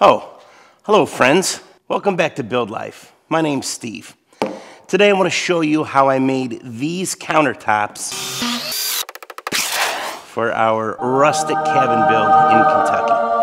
Oh, hello friends. Welcome back to Build Life. My name's Steve. Today I want to show you how I made these countertops for our rustic cabin build in Kentucky.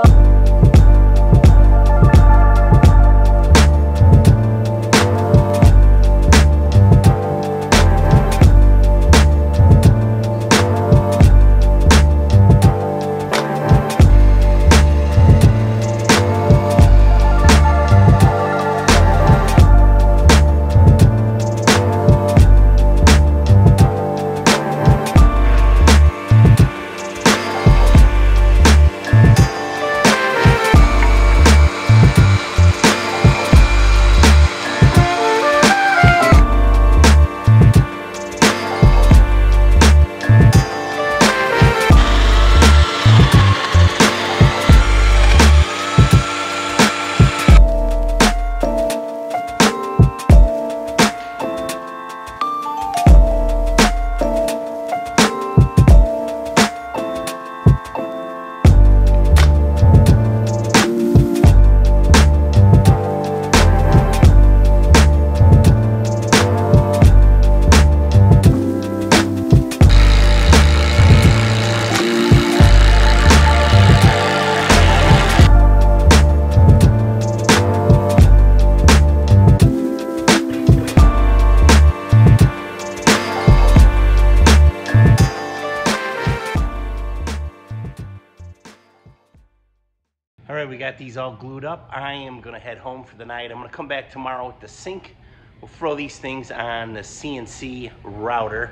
We got these all glued up. I am gonna head home for the night. I'm gonna come back tomorrow with the sink. We'll throw these things on the CNC router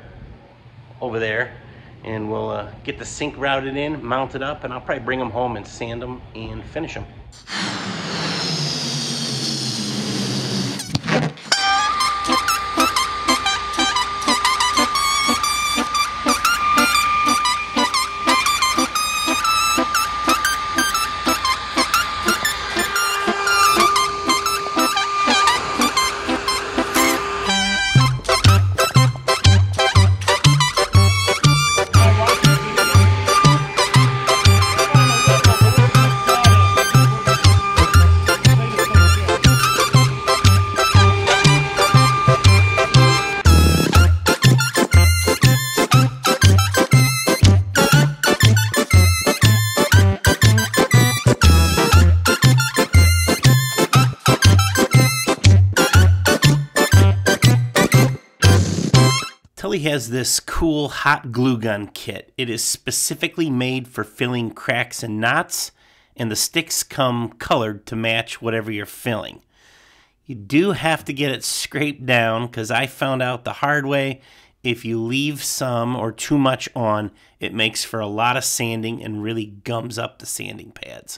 over there and we'll uh, get the sink routed in, mount it up, and I'll probably bring them home and sand them and finish them. Has this cool hot glue gun kit. It is specifically made for filling cracks and knots, and the sticks come colored to match whatever you're filling. You do have to get it scraped down because I found out the hard way if you leave some or too much on, it makes for a lot of sanding and really gums up the sanding pads.